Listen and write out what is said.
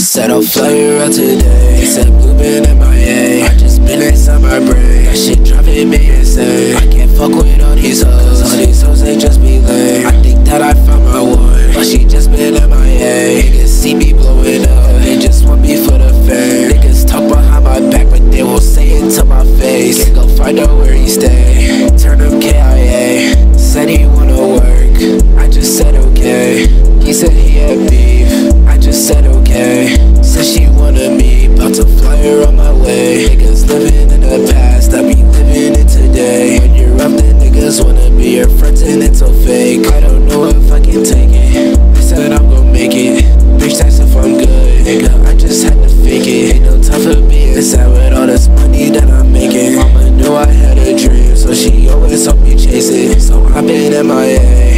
said I'll fly you out today. It's a blueprint in my A. I just been inside my brain. That shit driving me insane. I can't fuck with all these hoes. All these hoes they just be lame. I think that I found my one, but she just been MIA. Niggas see me blowing up, they just want me for the fame. Niggas talk behind my back, but they won't say it to my face. Can't go find out where he stay. Turn him KIA. Said he. I've been in my head.